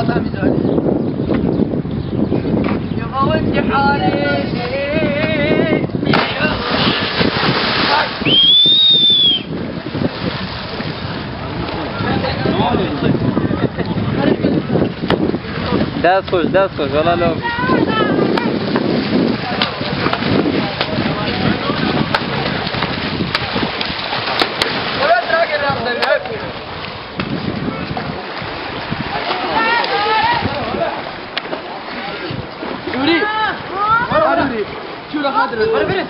adam izole. يبغوا امتحاني دست خوش دست خوش حالا لابی Tür Hadre. Bana verin.